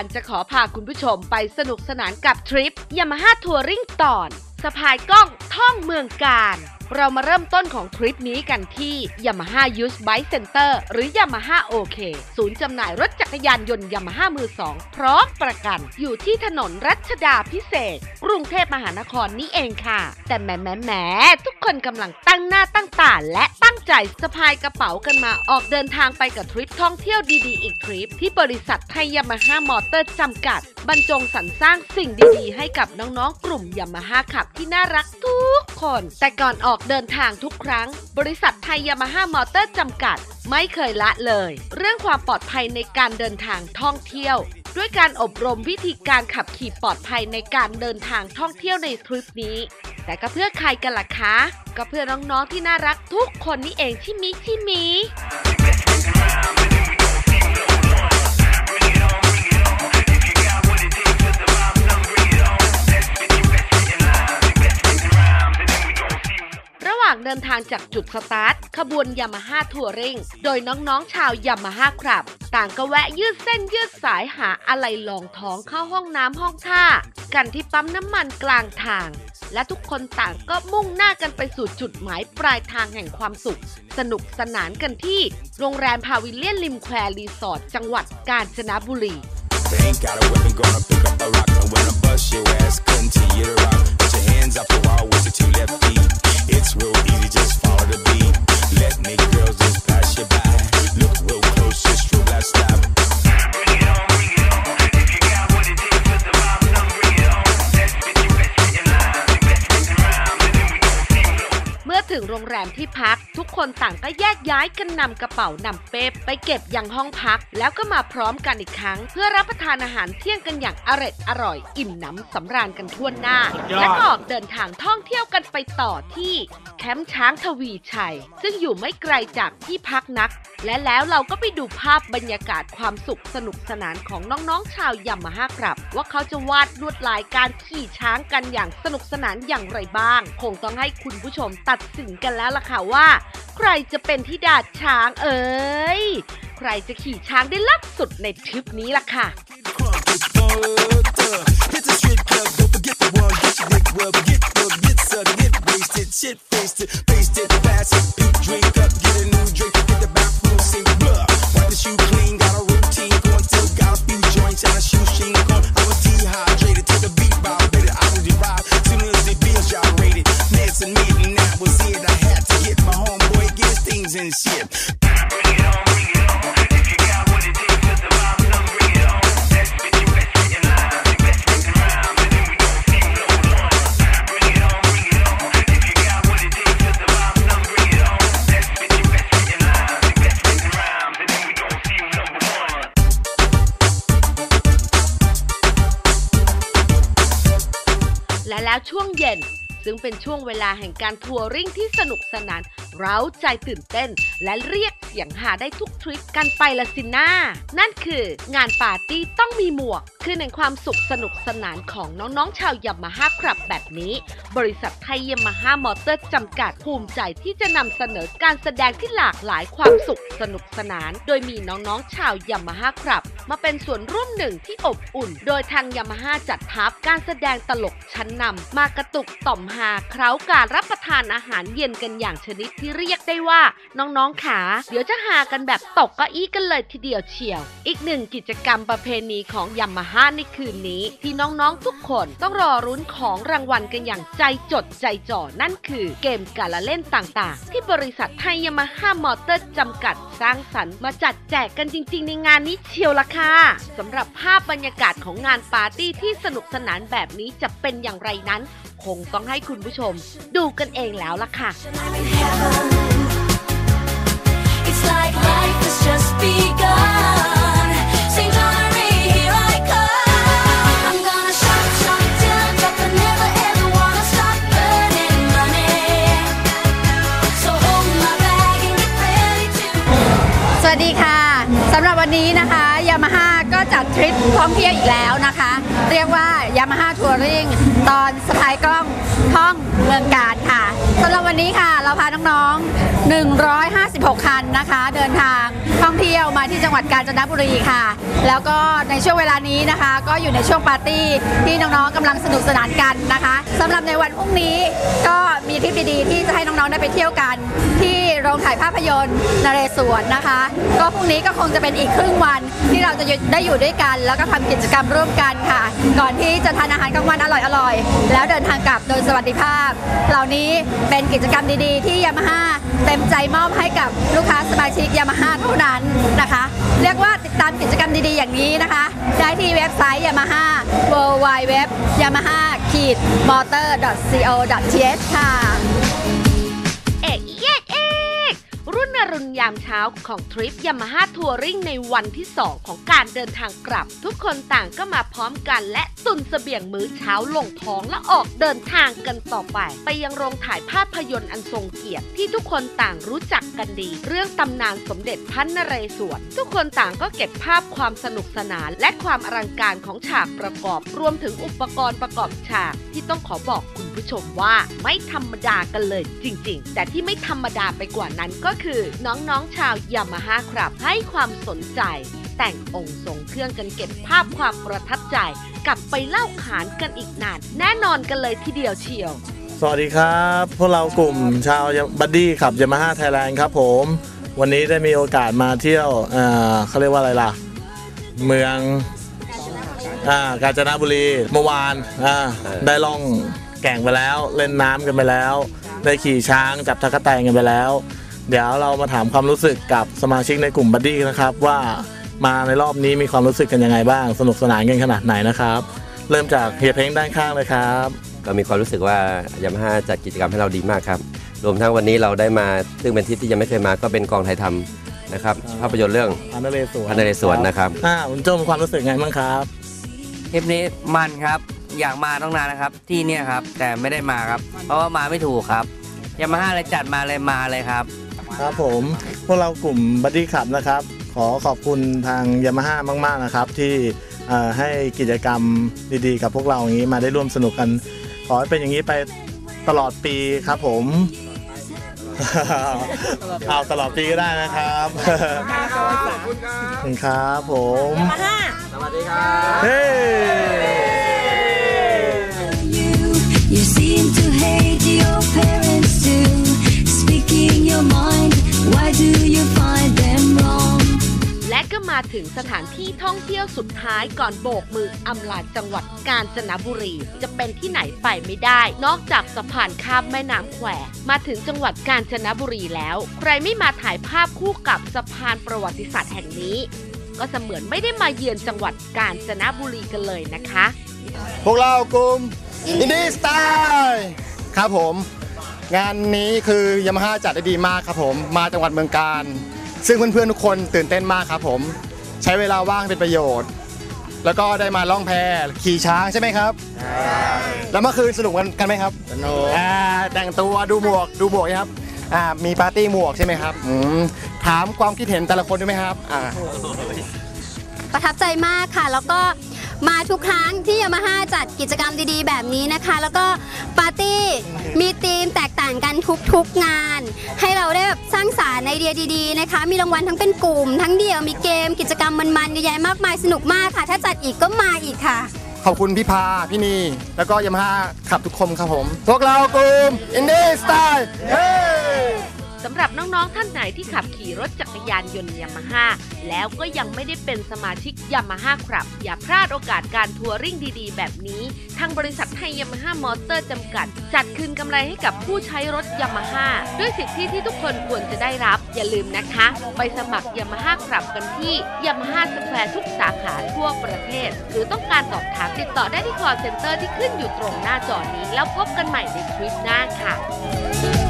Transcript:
การจะขอพาคุณผู้ชมไปสนุกสนานกับทริปยามาฮ่าทัวริงตอน สะพายกล้องท่องเมืองการ เรามาเริ่มต้นของทริปนี้กันที่ Yamaha Use Bike Center หรือ Yamaha OK ศูนย์จำหน่ายรถจักรยานยนต์ Yamaha มือสองพร้อมประกัน อยู่ที่ถนนรัชดาพิเศษกรุงเทพมหานครนี่เองค่ะ แต่แหมแหมแหมทุกคนกำลังตั้งหน้าตั้งตาและตั้งใจสะพายกระเป๋ากันมาออกเดินทางไปกับทริปท่องเที่ยวดีๆ อีกทริป ที่บริษัทไทยยามาฮ่ามอเตอร์จำกัด บรรจงสรรสร้างสิ่งดีๆ ให้กับน้องๆ กลุ่มยามาฮ่าคลับที่น่ารักทุกคน แต่ก่อนออกเดินทางทุกครั้ง บริษัทไทยยามาฮ่ามอเตอร์จำกัด ไม่เคยละเลย เรื่องความปลอดภัยในการเดินทางท่องเที่ยว ด้วยการอบรมวิธีการขับขี่ปลอดภัยในการเดินทางท่องเที่ยวในทริปนี้ แต่ก็เพื่อใครกันล่ะคะ ก็เพื่อน้องๆที่น่ารักทุกคนนี่เองที่มิที่มีางเดินทางจากจุดสตาร์ท ขบวนยามาฮ่า touring โดยน้องๆชาวยามาฮ่าคลับ ต่างก็แวะยืดเส้นยืดสายหาอะไรรองท้องเข้าห้องน้ำห้องท่า กันที่ปั๊มน้ำมันกลางทาง และทุกคนต่างก็มุ่งหน้ากันไปสู่จุดหมายปลายทางแห่งความสุข สนุกสนานกันที่ โรงแรมพาวิเลียนริมแควรีสอร์ทจังหวัดกาญจนบุรี They ain't got a weapon, gonna pick up a rock. And when I bust your ass, continue to rock. Put your hands up the wall with your two left feet. It's real easy, just follow the beat. Let me girls just pass you by. Look real close, just strobe that stop. เมื่อถึงโรงแรมที่พักทุก คนต่างก็แยกย้ายกันนำกระเป๋านำเป๊ปไปเก็บยังห้องพัก แล้วก็มาพร้อมกันอีกครั้ง เพื่อรับประทานอาหารเที่ยงกันอย่างอร่อยอร่อย อิ่มหน้ำสำราญกันทั่วหน้ายอดและก็ออกเดินทางท่องเที่ยวกันไปต่อที่แคมป์ช้างทวีชัย ซึ่งอยู่ไม่ไกลจากที่พักนัก และแล้วเราก็ไปดูภาพบรรยากาศความสุขสนุกสนานของน้องๆชาวยามาฮ่าครับ ว่าเขาจะวาดลวดลายการขี่ช้างกันอย่างสนุกสนานอย่างไรบ้าง คงต้องให้คุณผู้ชมตัดสินกันแล้วล่ะค่ะว่าใครจะเป็นที่ดาดช้างเอ๋ย ใครจะขี่ช้างได้ลักสุดในทริปนี้ล่ะค่ะ guns and shit. และแล้วช่วงเย็น ซึ่งเป็นช่วงเวลาแห่งการ touring ที่สนุกสนาน เร้าใจตื่นเต้น และเรียก เสียงฮาได้ทุกทริปกันไปละสินะนั่นคืองานปาร์ตี้ต้องมีหมวก คือในความสุขสนุกสนานของน้องๆชาวยามาฮ่าคลับแบบนี้ บริษัทไทยยามาฮ่ามอเตอร์จำกัดภูมิใจที่จะนำเสนอการแสดงที่หลากหลายความสุขสนุกสนาน โดยมีน้องๆชาวยามาฮ่าคลับมาเป็นส่วนร่วมหนึ่งที่อบอุ่น โดยทางยามาฮ่าจัดทัพการแสดงตลกชั้นนำมากระตุกต่อมฮาเคล้าการรับประทานอาหารเย็นกันอย่างชนิดที่เรียกได้ว่า น้องๆขาเดี๋ยวจะฮากันแบบตกเก้าอี้กันเลยทีเดียวเชียว อีกหนึ่งกิจกรรมประเพณีของยามาฮ่าในคืนนี้ ที่น้องๆทุกคนต้องรอรุ้นของรางวัลกันอย่างใจจดใจจ่อนั่นคือเกมการละเล่นต่างๆ ที่บริษัทไทยยามาฮ่ามอเตอร์จำกัดสร้างสรรค์มาจัดแจกกันจริง ๆ ในงานนี้เชียวละค่ะสำหรับภาพบรรยากาศของงานปาร์ตี้ที่สนุกสนานแบบนี้จะเป็นอย่างไรนั้น คงต้องให้คุณผู้ชม ดูกันเองแล้วล่ะค่ะ สวัสดีค่ะำหรับวันนี้นะคะยามาฮ่าก็จัดทริปท่องเที่ยวอีกแล้วนะคะ เรียกว่ายามาฮ่าทัวริงตอนสะพายกล้องท่องเมืองการค่ะสำหรับวันนี้ค่ะเราพาน้องๆ 156 คันนะคะ เดินทางท่องเที่ยวยวมาที่จังหวัดกาญจนบุรีค่ะ แล้วก็ในช่วงเวลานี้นะคะ ก็อยู่ในช่วงปาร์ตี้ที่น้องๆกำลังสนุกสนานกันนะคะสำหรับในวันพรุ่งนี้ก็มีทริปดีๆที่จะให้น้องๆได้ไปเที่ยวกันที่ โรงถ่ายภาพยนตร์นเรศวรนะคะ ก็พรุ่งนี้ก็คงจะเป็นอีกครึ่งวันที่เราจะได้อยู่ด้วยกัน แล้วก็ทำกิจกรรมร่วมกันค่ะ ก่อนที่จะทานอาหารกลางวันอร่อยๆ แล้วเดินทางกลับโดยสวัสดิภาพ เหล่านี้เป็นกิจกรรมดีๆ ที่ยามาฮ่าเต็มใจมอบให้กับลูกค้าสมาชิกยามาฮ่าเท่านั้นนะคะ เรียกว่าติดตามกิจกรรมดีๆ อย่างนี้นะคะ ได้ที่เว็บไซต์ยามาฮ่า w w w y a m a h a m o t o r co th ค่ะ อรุณยามเช้าของทริปยามาฮ่าทัวริงในวันที่ 2 ของการเดินทางกลับ ทุกคนต่างก็มาพร้อมกันและตุนเสบียงมื้อเช้าลงท้องและออกเดินทางกันต่อไป ไปยังโรงถ่ายภาพยนตร์อันทรงเกียรติที่ทุกคนต่างรู้จักกันดี เรื่องตำนานสมเด็จพระนเรศวรทุกคนต่างก็เก็บภาพความสนุกสนาน และความอลังการของฉากประกอบ รวมถึงอุปกรณ์ประกอบฉากที่ต้องขอบอกคุณผู้ชมว่าไม่ธรรมดากันเลยจริง ๆ แต่ที่ไม่ธรรมดาไปกว่านั้นก็คือน้องๆชาวยามาฮ่าคลับ ให้ความสนใจ แต่งองค์ทรงเครื่องกันเก็บภาพความประทับใจ กลับไปเล่าขานกันอีกนาน แน่นอนกันเลยทีเดียวเชียว สวัสดีครับ พวกเรากลุ่มชาวบัดดี้คลับยามาฮ่าไทยแลนด์ครับผม วันนี้ได้มีโอกาสมาเที่ยวเอ่อเขาเรียกว่าอะไรล่ะ เมืองอ่ากาญจนบุรีเมื่อวานอ่าได้ล่องแก่งไปแล้ว เล่นน้ำกันไปแล้ว ได้ขี่ช้างจับตั๊กแตนกันไปแล้ว เดี๋ยวเรามาถามความรู้สึกกับสมาชิกในกลุ่มบัดดี้นะครับว่ามาในรอบนี้มีความรู้สึกกันยังไงบ้าง สนุกสนานกันขนาดไหนนะครับ เริ่มจากเฮียเพ้งด้านข้างเลยครับ ก็มีความรู้สึกว่ายามาฮ่าจัดกิจกรรมให้เราดีมากครับ รวมทั้งวันนี้เราได้มาซึ่งเป็นทริปที่ยังไม่เคยมาก็เป็นกองถ่ายทำนะครับภาพยนตร์เรื่องพระนเรศวรพระนเรศวรนะครับอ่าคุณโจ้มีความรู้สึกไงบ้างครับทริปนี้มันครับ อยากมาตั้งนานนะครับ ที่เนี่ยครับแต่ไม่ได้มาครับ เพราะว่ามาไม่ถูกครับยามาฮ่าเลยจัดมาเลยมาเลยครับ ครับผมพวกเรากลุ่มบัดดี้คลับนะครับ ขอขอบคุณทางยามาฮ่ามาก ๆ นะครับ ที่เอ่อให้กิจกรรมดีๆ กับพวกเราอย่างนี้มาได้ร่วมสนุกกัน ขอให้เป็นอย่างนี้ไปตลอดปีครับผม เอาตลอดปีก็ได้นะครับขอบคุณครับผมสวัสดีครับ เฮ้ You, you seem ถึงสถานที่ท่องเที่ยวสุดท้ายก่อนโบกมืออำลาจังหวัดกาญจนบุรี จะเป็นที่ไหนไปไม่ได้ นอกจากสะพานข้ามแม่น้ำแควมาถึงจังหวัดกาญจนบุรีแล้ว ใครไม่มาถ่ายภาพคู่กับสะพานประวัติศาสตร์แห่งนี้ ก็เสมือนไม่ได้มาเยือนจังหวัดกาญจนบุรีกันเลยนะคะ พวกเรากลุ่มอินดี้สไตล์ครับผม งานนี้คือยามาฮ่าจัดได้ดีมากครับผม มาจังหวัดเมืองการ ซึ่งเพื่อนๆทุกคนตื่นเต้นมากครับผม ใช้เวลาว่างเป็นประโยชน์ แล้วก็ได้มาล่องแพขี่ช้างใช่ไหมครับ แล้วเมื่อคืนสนุกกันกันไหมครับสนุกอ่าแต่งตัวดูหมวกดูหมวกนะครับอ่ามีปาร์ตี้หมวกใช่ไหมครับอืมถามความคิดเห็นแต่ละคนได้ไหมครับอ่าประทับใจมากค่ะ แล้วก็ มาทุกครั้งที่ยามาฮ่าจัดกิจกรรมดีๆ แบบนี้นะคะ แล้วก็ปาร์ตี้มีธีมแตกต่างกันทุกๆงาน ให้เราได้แบบสร้างสารรค์ไอเดียดีๆนะคะ มีรางวัลทั้งเป็นกลุ่ม ทั้งเดี่ยวมีเกม กิจกรรมมันๆเยอะแยะมากมายสนุกมากค่ะ ถ้าจัดอีกก็มาอีกค่ะ ขอบคุณพี่พา พี่นี แล้วก็ยามาฮ่าคลับทุกคนครับผม พวกเรากลุ่ม indie style น้องๆท่านไหนที่ขับขี่รถจักรยานยนต์ยามาฮ่าแล้วก็ยังไม่ได้เป็นสมาชิกยามาฮ่าคลับ อย่าพลาดโอกาสการ touring ดีๆ แบบนี้ ทางบริษัทไทยยามาฮ่ามอเตอร์จำกัด จัดคืนกำไรให้กับผู้ใช้รถยามาฮ่าด้วยสิทธิที่ทุกคนควรจะได้รับ อย่าลืมนะคะ ไปสมัครยามาฮ่าคลับกันที่ยามาฮ่าสแควร์ทุกสาขาทั่วประเทศ หรือต้องการสอบถามติดต่อได้ที่ call center ที่ขึ้นอยู่ตรงหน้าจอนี้ แล้วพบกันใหม่ในทริปหน้าค่ะ